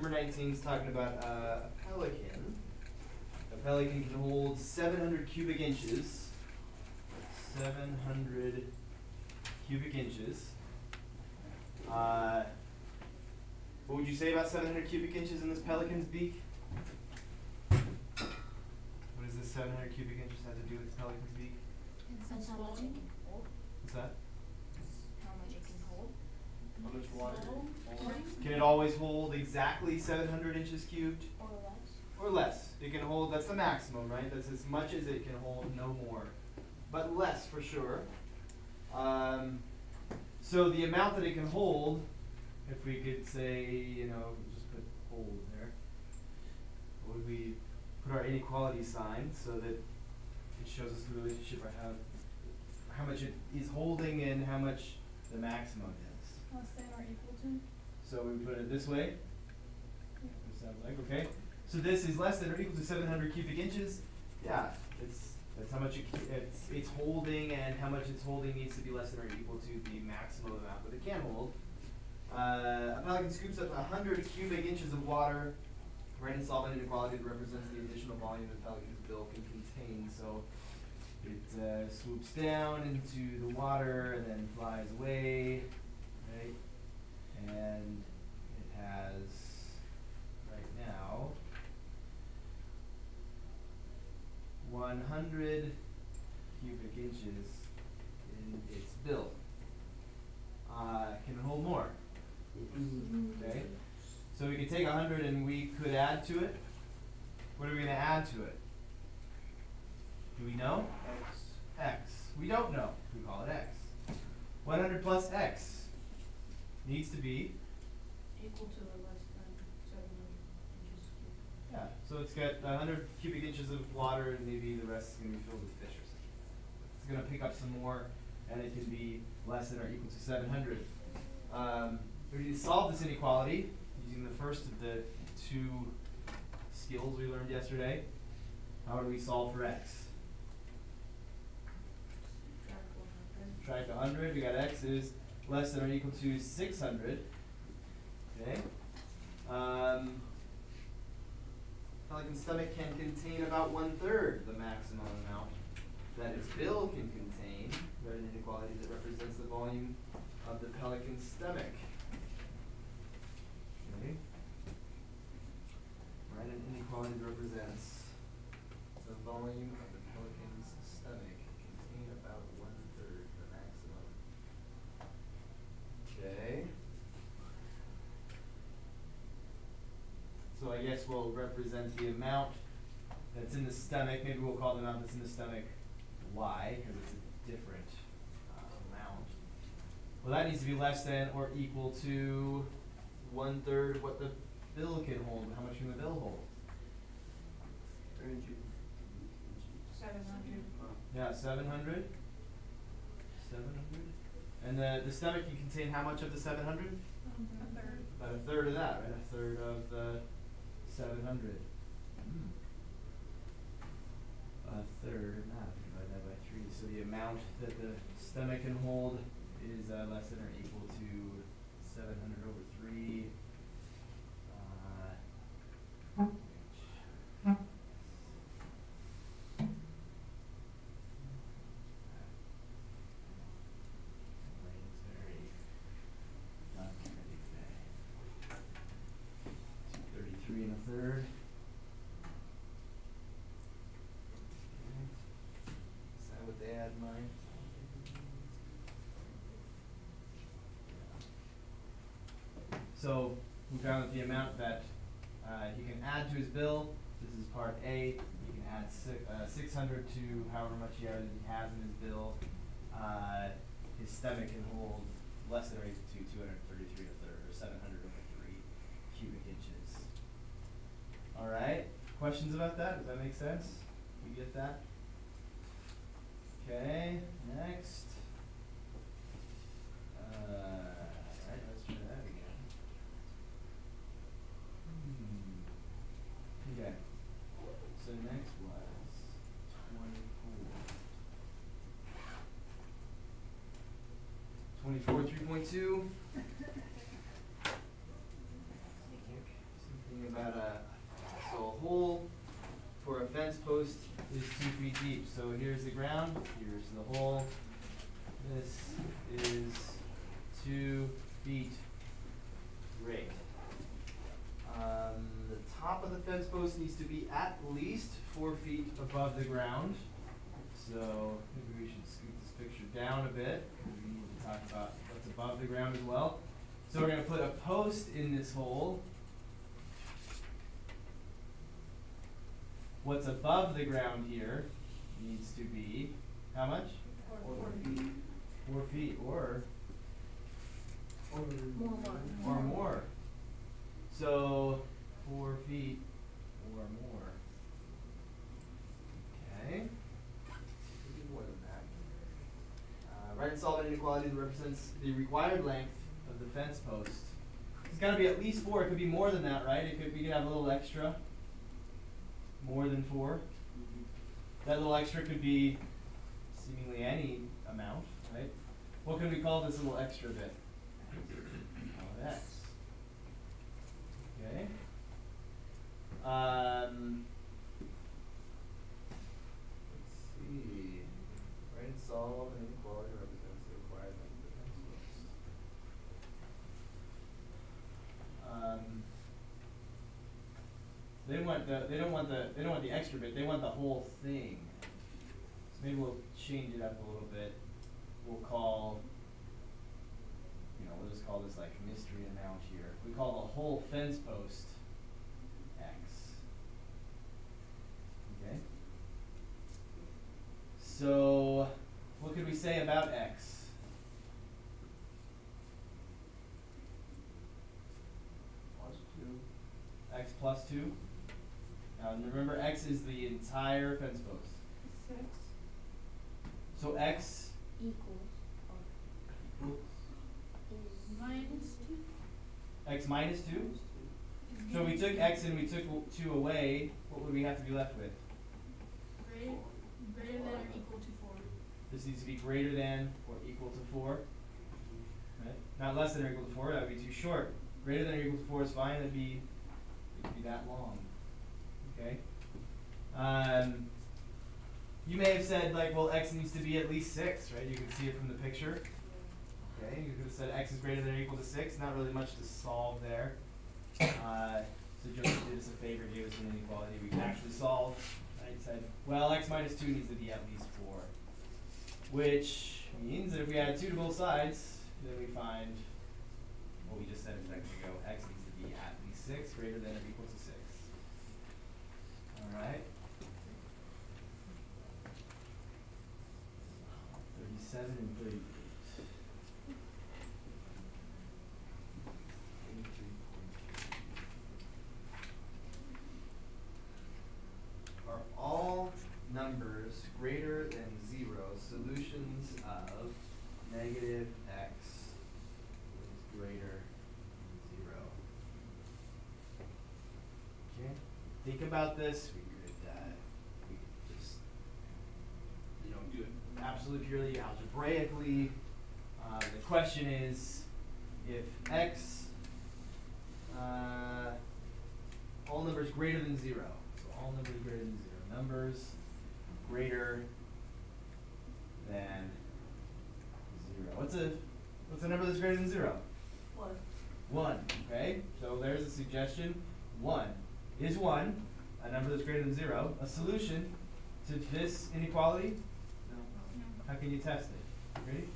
Number nineteen is talking about uh, a pelican. A pelican can hold seven hundred cubic inches. Seven hundred cubic inches. Uh, what would you say about seven hundred cubic inches in this pelican's beak? What does this seven hundred cubic inches have to do with this pelican's beak? That's how much it can hold, What's that? how much it can hold. How much water? Can it always hold exactly seven hundred inches cubed? Or less. Or less. It can hold, that's the maximum, right? That's as much as it can hold, no more. But less for sure. Um, so the amount that it can hold, if we could say, you know, just put hold there. Would we put our inequality sign so that it shows us the relationship of how, how much it is holding and how much the maximum is. Less than or equal to? So we put it this way. Sounds like, okay. So this is less than or equal to seven hundred cubic inches. Yeah, it's, that's how much it, it's, it's holding and how much it's holding needs to be less than or equal to the maximum amount that it can hold. Uh, a pelican scoops up hundred cubic inches of water. Write in solvent inequality that represents the additional volume the pelican's bill can contain. So it uh, swoops down into the water and then flies away, right? And it has right now one hundred cubic inches in its bill. Uh, can it hold more? Okay, so we could take hundred and we could add to it. What are we gonna add to it? Do we know? X. X. We don't know. We call it X. One hundred plus X needs to be, Equal to or less than seven hundred inches cubed. yeah, so it's got a hundred cubic inches of water and maybe the rest is gonna be filled with fish or something. It's gonna pick up some more and it can be less than or equal to seven hundred. Um, we need to solve this inequality using the first of the two skills we learned yesterday. How do we solve for X? Subtract one hundred. Subtract hundred, we got X is less than or equal to six hundred. Okay? Um, stomach can contain about one third the maximum amount that its bill can contain. Write an inequality that represents the volume of the pelican's stomach. Okay? Write an inequality that represents the volume of the pelican's stomach contain about one third the maximum. Okay. So I guess we'll represent the amount that's in the stomach, maybe we'll call the amount that's in the stomach Y, cause it's a different, uh, amount. Well, that needs to be less than or equal to one third what the bill can hold, how much can the bill hold? Thirty-two. Seven hundred. Yeah, seven hundred? Seven hundred? And the, the stomach can contain how much of the seven hundred? A third. About a third of that, right? A third of the seven hundred. A third, now divide that by three, so the amount that the stomach can hold is uh less than or equal to seven hundred over three. And a third. Okay. Is that what they had in mind? So, we found that the amount that, uh, he can add to his bill, this is part A, he can add six, uh, six hundred to however much he already has in his bill. Uh, his stomach can hold less than or equal to two hundred thirty-three and a third, or seven hundred over three cubic inches. Alright, questions about that? Does that make sense? You get that? Okay, next. Uh, alright, let's try that again. Hmm. Okay, so next was twenty-four. Twenty-four, three point two. for a fence post is two feet deep. So here's the ground, here's the hole. This is two feet. Great. Um, the top of the fence post needs to be at least four feet above the ground. So maybe we should scoot this picture down a bit. We need to talk about what's above the ground as well. So we're going to put a post in this hole What's above the ground here needs to be, how much? Or Or four feet. feet. Four feet, or, Or More. or more. So, four feet or more. Okay. Could be more than that. Uh, right and solid inequality that represents the required length of the fence post. It's gotta be at least four, it could be more than that, right? It could, we could have a little extra. More than four. That little extra could be seemingly any amount, right? What can we call this little extra bit? X. Okay. Um. Let's see. Right and solid and inequality represents the required length of the fence post. Um. They don't want the, they don't want the, they don't want the extra bit, they want the whole thing. So maybe we'll change it up a little bit. We'll call, you know, we'll just call this like mystery amount here. We call the whole fence post X. Okay? So, what could we say about X? X? plus two. X plus two? Uh, now remember, X is the entire fence post. Six. So X Equals or is. Minus two. X minus two? So if we took X and we took two away, what would we have to be left with? Greater, greater than or equal to four. This needs to be greater than or equal to four. Right? Not less than or equal to four, that would be too short. Greater than or equal to four is fine, that'd be, it could be that long. Okay? Um, you may have said like, well, X needs to be at least six, right? You can see it from the picture. Okay, you could have said X is greater than or equal to six, not really much to solve there. Uh, so Joseph did us a favor, gave us an inequality we can actually solve. Right, said, well, X minus two needs to be at least four. Which means that if we add two to both sides, then we find what we just said a second ago, X needs to be at least six, greater than or equal to Alright. Thirty-seven and thirty-eight. Are all numbers greater than zero solutions of negative x is greater than zero? Okay, think about this, we could, uh, we could just, you know, do it absolutely purely algebraically. Uh, the question is, if x, uh, all numbers greater than zero, so all numbers greater than zero, numbers greater than zero. What's a, what's a number that's greater than zero? One. One, okay, so there's a suggestion, one. Is one, a number that's greater than zero, a solution to this inequality? No. How can you test it? Ready?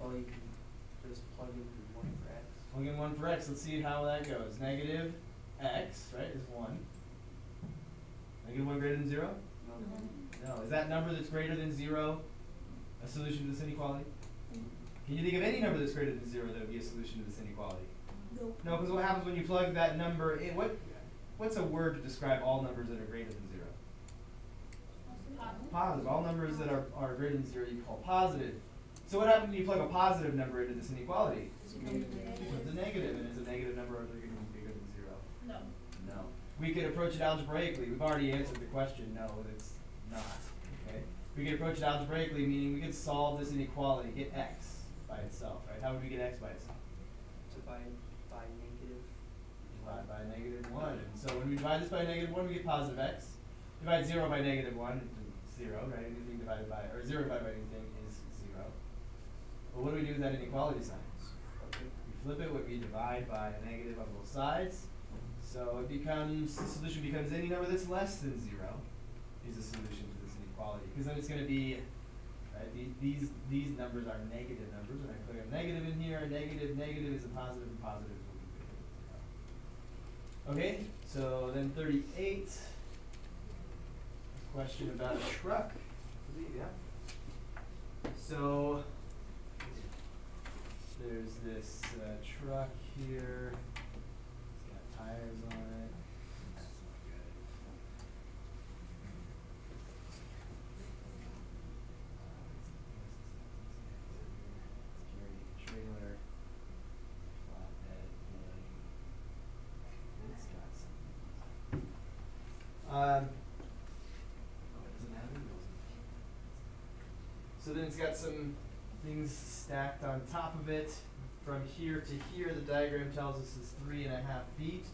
Well, you can just plug in one for X. Plug in one for x, let's see how that goes. Negative x, right, is one. Negative one greater than zero? No. Mm-hmm. No, is that number that's greater than zero a solution to this inequality? Mm-hmm. Can you think of any number that's greater than zero that would be a solution to this inequality? No. No, because what happens when you plug that number in, what, what's a word to describe all numbers that are greater than zero? Positive, all numbers that are, are greater than zero you call positive. So what happens when you plug a positive number into this inequality? Is it going to be negative? It's a negative, and is a negative number are they gonna be bigger than zero? No. No. We could approach it algebraically, we've already answered the question, no, it's not, okay? We could approach it algebraically, meaning we could solve this inequality, get x by itself, right? How would we get x by itself? Divide by negative. Divide by negative one, and so when we divide this by negative one, we get positive x. Divide zero by negative one, it's zero, right? Anything divided by, or zero divided by anything is zero. But what do we do with that inequality sign? We flip it, we divide by a negative on both sides. So it becomes, the solution becomes any number that's less than zero is a solution to this inequality. Because then it's gonna be, right, the- these, these numbers are negative numbers, and I put a negative in here, a negative, negative is a positive, and positive be bigger. Okay, so then thirty-eight, question about a truck, yeah. So, there's this uh, truck here, it's got tires on it. It's carrying a trailer, flatbed thing. It's got something. Um, oh, it doesn't have any wheels. So then it's got some things stacked on top of it. From here to here, the diagram tells us is three and a half feet.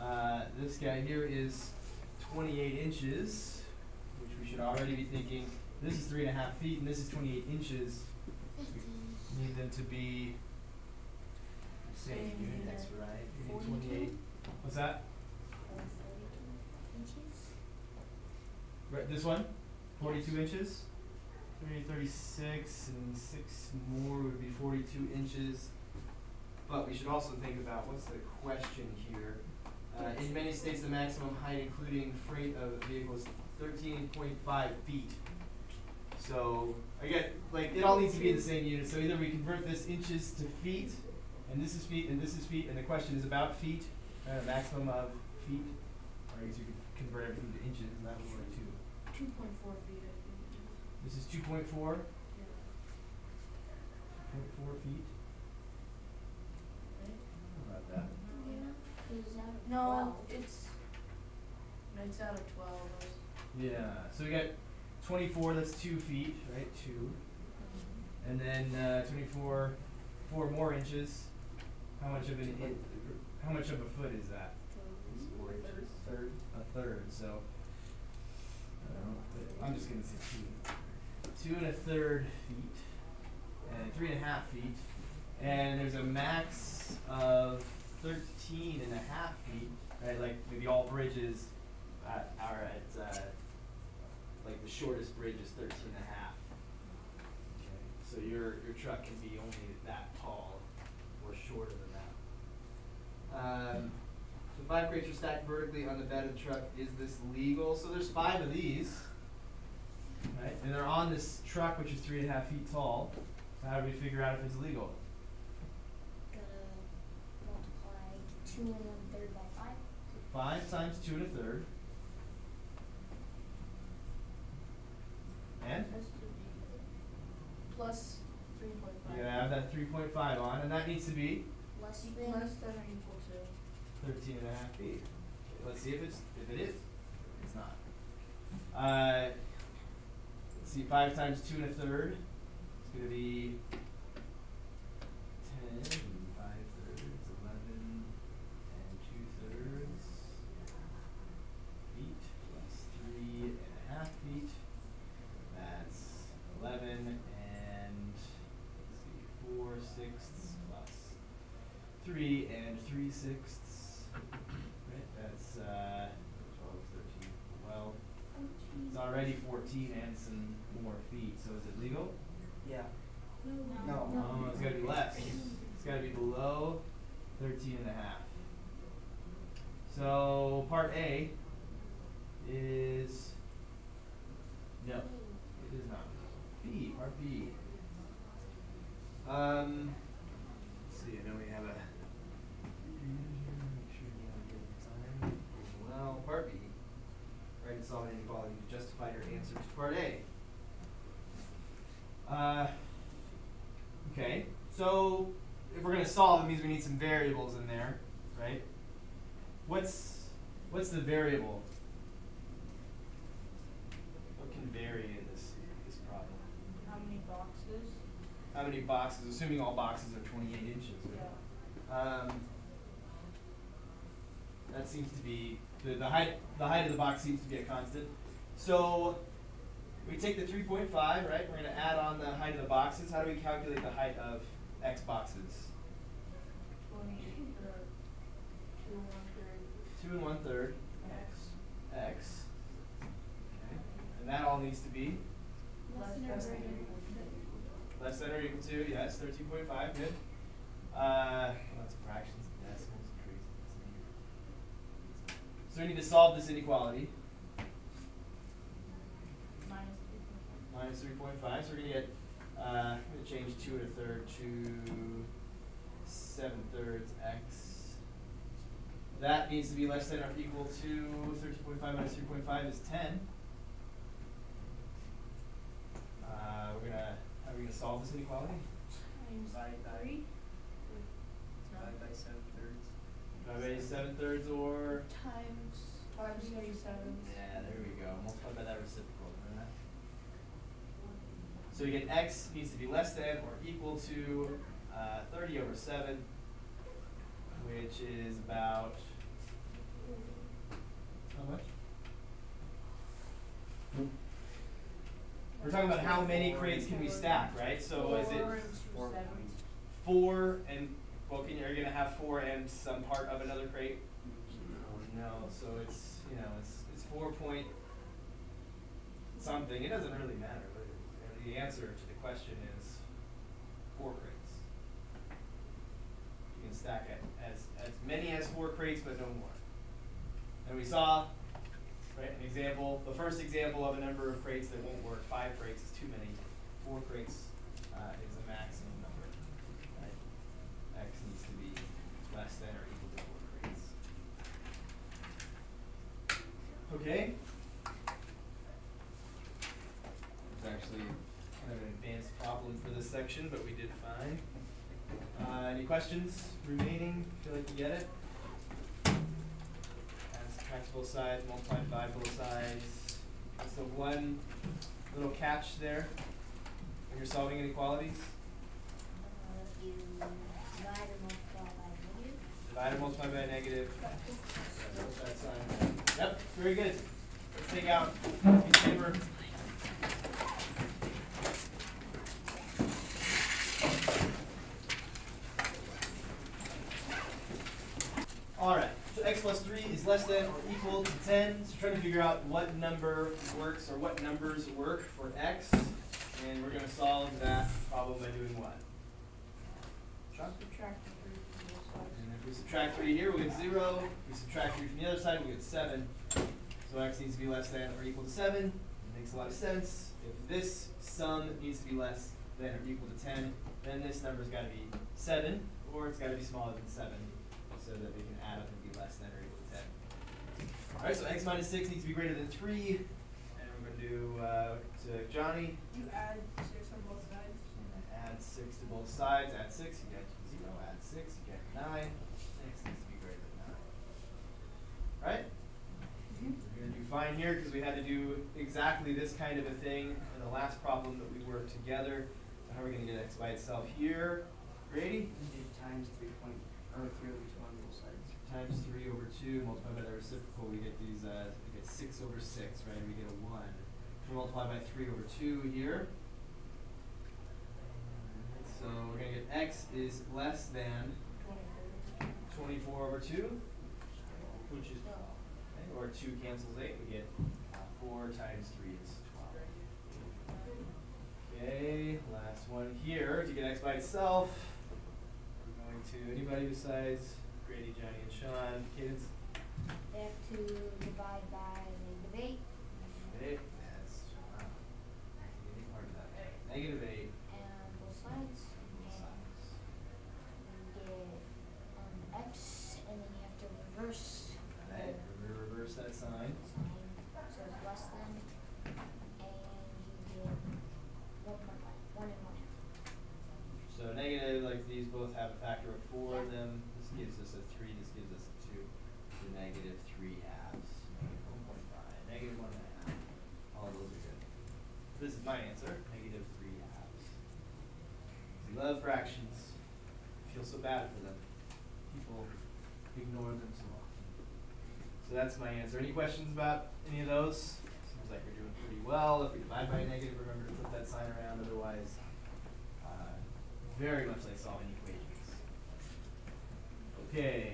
Uh, this guy here is twenty-eight inches, which we should already be thinking, this is three and a half feet and this is twenty-eight inches. We need them to be same units, right? We need twenty-eight, what's that? Right, this one, 42 inches, three thirty-six, and six more would be forty-two inches. But we should also think about, what's the question here? Uh, in many states, the maximum height including freight of a vehicle is thirteen point five feet. So, again, like, it all needs to be in the same unit, so either we convert this inches to feet, and this is feet, and this is feet, and the question is about feet, uh, maximum of feet, or I guess you could convert everything to inches, and that would work too. Two point four feet, I think it is. This is two point four, Yeah. point four feet, Right? how about that? No, it's, no, it's out of twelve, I was- Yeah, so we got twenty-four, that's two feet, right, two, and then, uh, twenty-four, four more inches, how much of an, in- how much of a foot is that? Is four inches, Third. a third, so, I don't know, but I'm just gonna say two. Two and a third feet, and three and a half feet, and there's a max of thirteen and a half feet, right, like maybe all bridges at, are at, uh, like the shortest bridge is thirteen and a half. Okay, so your, your truck can be only that tall or shorter than that. Um, so five crates are stacked vertically on the bed of the truck. Is this legal? So there's five of these, right? And they're on this truck, which is three and a half feet tall. So how do we figure out if it's legal? Gotta multiply two and one third by five. Five times two and a third. And has plus three point five. you gotta add that three point five on, and that needs to be Less than. Less than or equal to. thirteen and a half feet. Let's see if it's, if it is. It's not. Uh, let's see, five times two and a third, it's gonna be ten, and five thirds, eleven, and two thirds feet, plus three and a half feet. That's eleven and, let's see, four sixths plus three and three sixths. Right, that's uh it's already fourteen and some more feet, so is it legal? Yeah. No. No, it's gotta be less. It's gotta be below 13 and a half. So part A is no, it is not. B, part B. Um, let's see, I know we have a. Make sure you have a good time. Well, part B, right, to solve an inequality, to justify your answer to part A. Uh, okay, so if we're gonna solve, it means we need some variables in there, right? What's, what's the variable? What can vary in this, this problem? How many boxes? How many boxes, assuming all boxes are twenty-eight inches, right? Um, that seems to be, the, the height, the height of the box seems to be a constant. So, we take the three point five, right, we're gonna add on the height of the boxes, how do we calculate the height of X boxes? Twenty, or two and one third Two and one third X. X. Okay, and that all needs to be Less than or greater than. equal to. less than or equal to, yes, thirteen point five, good. Uh, lots of fractions, decimals, crazy. So we need to solve this inequality, Minus three point five. minus three point five, so we're gonna get, uh, I'm gonna change two and a third to seven thirds x. That needs to be less than or equal to thirteen point five minus three point five is ten. Uh, we're gonna, how are we gonna solve this inequality? Times Divide by- three. No. Divide by seven thirds. Divide by seven thirds or? Times five seventy-seven. Yeah, there we go, multiply by that reciprocal, remember that? So you get x needs to be less than or equal to, uh, thirty over seven, which is about, how much? We're talking about how many crates can we stack, right? So is it Four and Four sevenths. points. four and, well, can you, are you gonna have four and some part of another crate? No, so it's, you know, it's, it's four point something, it doesn't really matter, but the answer to the question is four crates. Stack it as, as many as four crates, but no more. And we saw, right, an example, the first example of a number of crates that won't work, five crates is too many, four crates, uh, is the maximum number, right? X needs to be less than or equal to four crates. Okay. It's actually kind of an advanced problem for this section, but we did fine. Uh, any questions remaining? Feel like you get it? Subtract both sides, multiply by both sides. So one little catch there when you're solving inequalities. Divide and multiply by negative. Divide and multiply by a negative. Yep, very good. Let's take out of paper. Alright, so x plus three is less than or equal to ten, so we're trying to figure out what number works or what numbers work for x. And we're gonna solve that problem by doing what? Subtract three from both sides. And if we subtract three here, we get zero. If we subtract three from the other side, we get seven. So x needs to be less than or equal to seven. It makes a lot of sense. If this sum needs to be less than or equal to ten, then this number's gotta be seven, or it's gotta be smaller than seven, so that we can add up and be less than or equal to 10. All right, so x minus 6 needs to be greater than 3. And we're going to do uh, to Johnny. You add 6 on both sides. Add 6 to both sides. Add 6, you get 0. Add 6, you get 9. x needs to be greater than 9. Right? Mm -hmm. We're going to do fine here because we had to do exactly this kind of a thing in the last problem that we worked together. So how are we going to get x by itself here? Grady? times 3.032. Times three over two, multiplied by the reciprocal, we get these, uh, we get six over six, right, And we get a one. We multiply by three over two here. So we're gonna get x is less than Twenty-four. twenty-four over two, which is. Okay, or two cancels eight, we get uh, four times three is twelve. Okay, last one here, to get x by itself, we're going to, anybody besides Grady, Johnny, and Sean, kids? They have to divide by negative eight that's, wow. Any of that. Negative eight. and both sides. both sides. And you get, um, x, and then you have to reverse. Right, the we reverse that sign. sign, so it's less than, and you get one point five, one and one half. So negative, like these both have a factor of four in them, this gives us a three, this gives us a two, so negative three halves, negative one point five, negative one and a half, all those are good. This is my answer, negative three halves. We love fractions, feel so bad for them, people ignore them so often. So that's my answer, any questions about any of those? Seems like we're doing pretty well. If we divide by a negative, remember to flip that sign around, otherwise, uh, very much like solving equations. Okay.